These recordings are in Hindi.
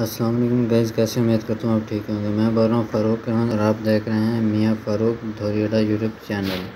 अस्सलाम वालेकुम गैस कैसे उम्मीद करता हूँ आप ठीक होंगे। मैं बोल रहा हूँ फ़ारूक खान, और आप देख रहे हैं मियाँ फ़ारूक धोरियाडा यूट्यूब चैनल।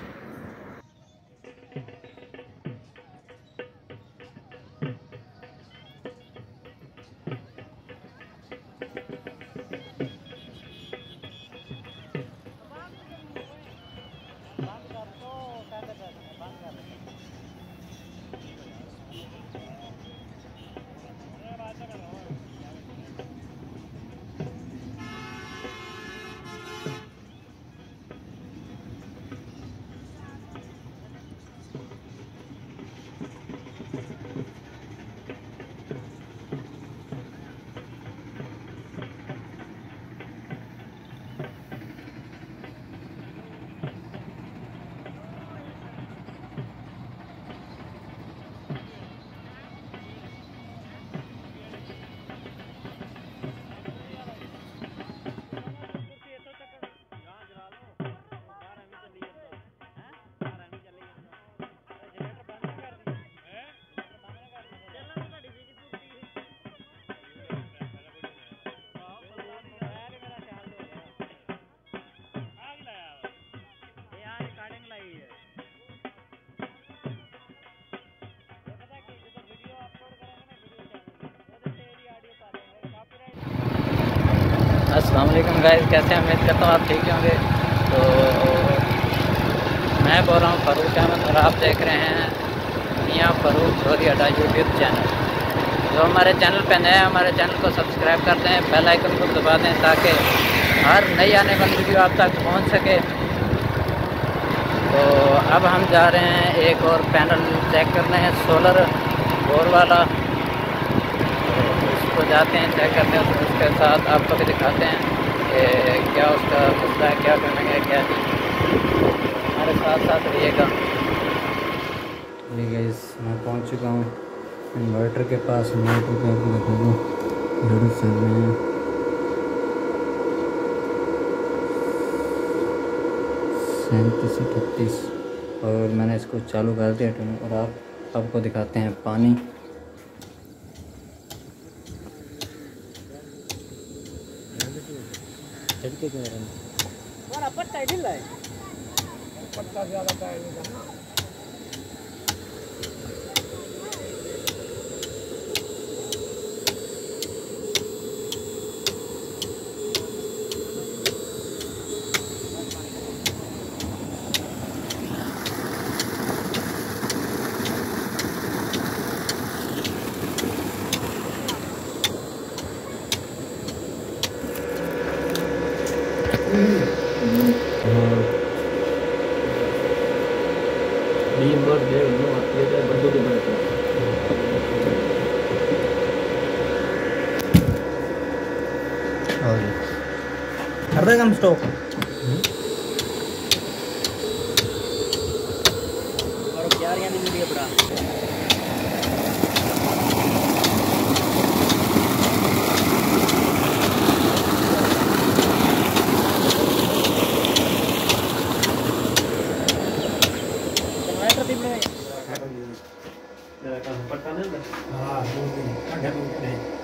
अस्सलाम वालेकुम गाइस, कैसे उम्मीद करता हूँ आप ठीक होंगे। तो मैं बोल रहा हूँ फ़ारूक अहमद और आप देख रहे हैं मियाँ फ़ारूक धोरी अड्डा यूट्यूब चैनल जो हमारे चैनल पर नए हैं, हमारे चैनल को सब्सक्राइब कर दें बेल आइकन को दबा दें ताकि हर नई आने वाली वीडियो आप तक पहुँच सके। तो अब हम जा रहे हैं एक और पैनल चेक करने हैं सोलर बोर वाला। उसको जाते हैं चेक करते हैं। उसके साथ आपको भी दिखाते हैं कि क्या उसका मसला है, क्या करेंगे क्या नहीं। हमारे साथ साथ रहिएगा। मैं पहुँच चुका हूँ इन्वर्टर के पास। इन्वर्टर पे आपको दिखा दूँ घड़ी सामने है। सैंतीस अठतीस और मैंने इसको चालू कर दिया। और आप, आपको दिखाते हैं पानी। झटके क्यों रहे पट्टा ढीला अर्धा कम स्टॉक और यार यहाँ वीडियो बड़ा कन्वर्टर भी में पट्टा नहीं हाँ कड्ढा कड्ढा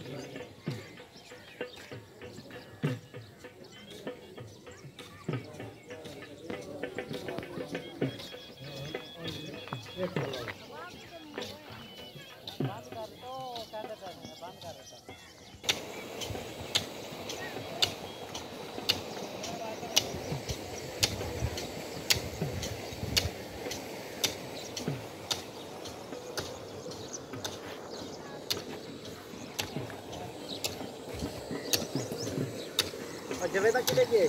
जब तक चले गए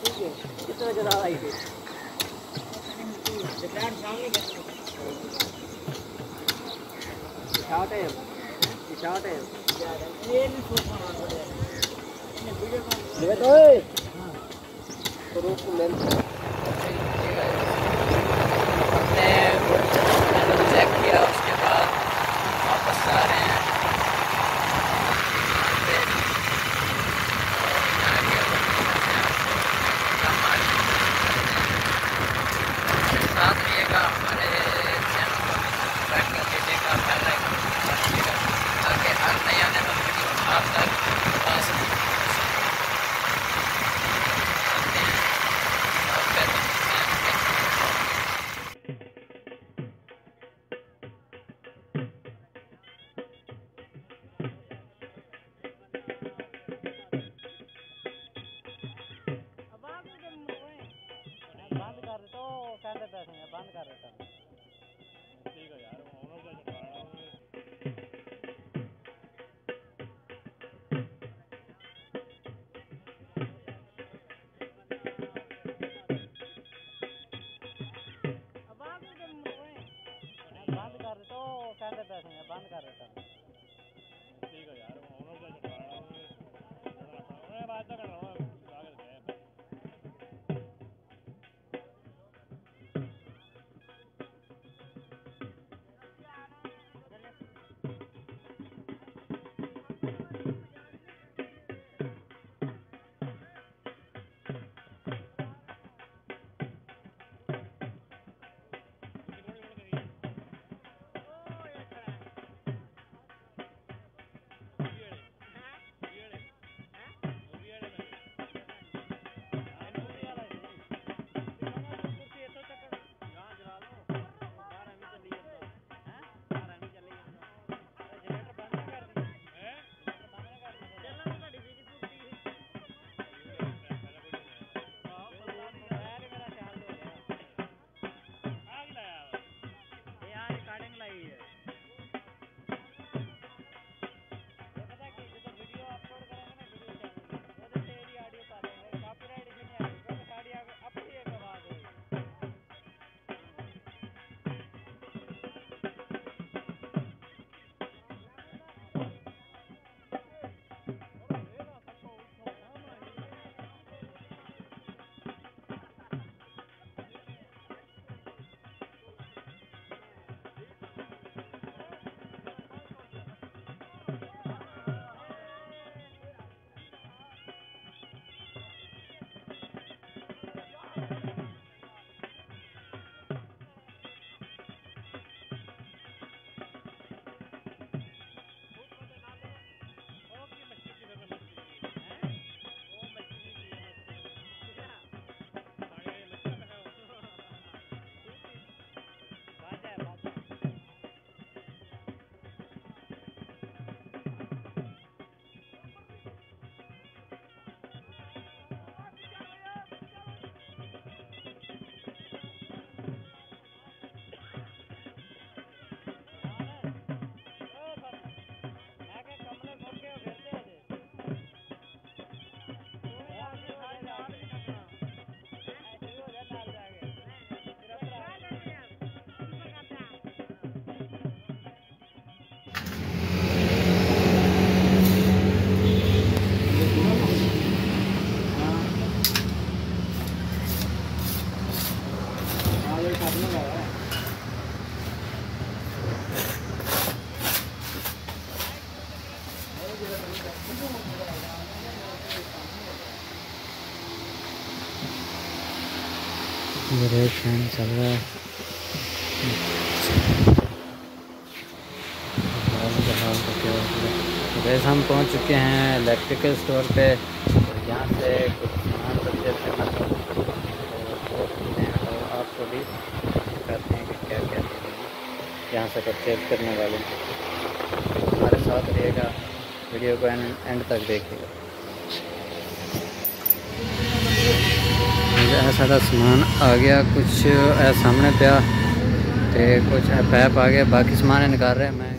ठीक है कितना जरा आई थी क्या है शॉट है ये भी सोफा रहा है ये वीडियो तो है। तो रोक लेंथ बंद कर देता मेरे फ़ैन चल रहा है। वैसे हम पहुँच चुके हैं इलेक्ट्रिकल स्टोर पे। यहाँ से कुछ सामान परचेज करना था तो और आपको भी दिखाते हैं कि क्या क्या यहाँ से परचेज करने वाले तो हमारे साथ रहिएगा वीडियो को एंड तक देखिएगा ऐसा सा समान आ गया कुछ सामने पिया ते कुछ पैप आ गया बाकी समान निकाल रहे हैं मैं।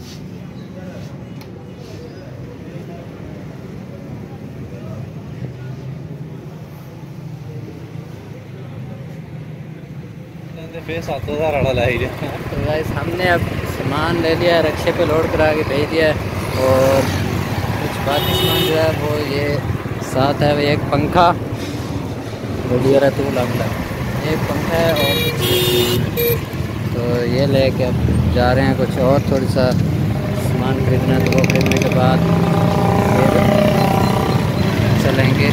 फेस लाई तो भाई हमने अब सामान ले लिया है रक्षे पे लोड करा के भेज दिया और बाकी सामान जो है वो ये साथ है एक पंखा। बढ़िया रहा तू लगता एक पंखा है और तो ये लेके अब जा रहे हैं कुछ और थोड़ा सा सामान खरीदना तो वो खरीदने के बाद चलेंगे।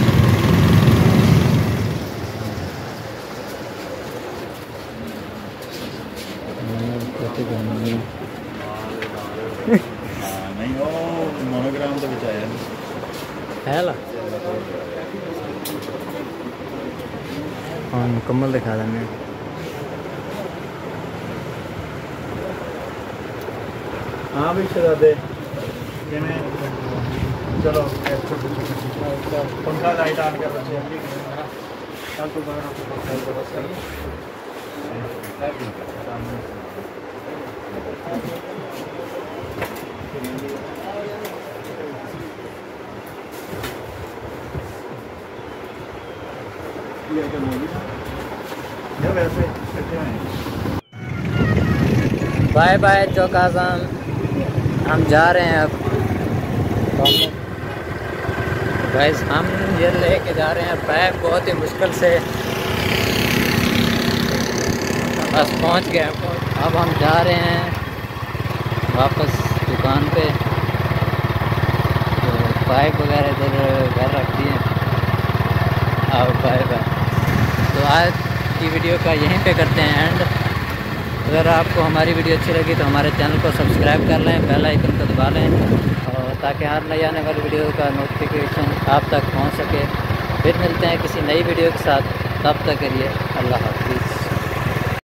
पहला हाँ मुकम्मल दिखा देने हाँ भी शरादे चलो पंखा लाइट ऑन कर बच्चे बाय बाय चौक आज़म। हम जा रहे हैं अब। गाइस हम ये लेके जा रहे हैं बैग बहुत ही मुश्किल से। बस पहुँच गए अब। हम जा रहे हैं वापस दुकान पे। तो पाइप वगैरह इधर घर रखती दिए। अब बाय बाय आज की वीडियो का यहीं पे करते हैं एंड। अगर आपको हमारी वीडियो अच्छी लगी तो हमारे चैनल को सब्सक्राइब कर लें, बेल आइकन को दबा लें, और ताकि हर नई आने वाली वीडियो का नोटिफिकेशन आप तक पहुँच सके। फिर मिलते हैं किसी नई वीडियो के साथ। तब तक के लिए अल्लाह हाफिज़।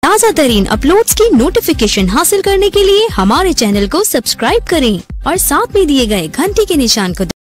ताज़ा तरीन अपलोड की नोटिफिकेशन हासिल करने के लिए हमारे चैनल को सब्सक्राइब करें और साथ में दिए गए घंटी के निशान को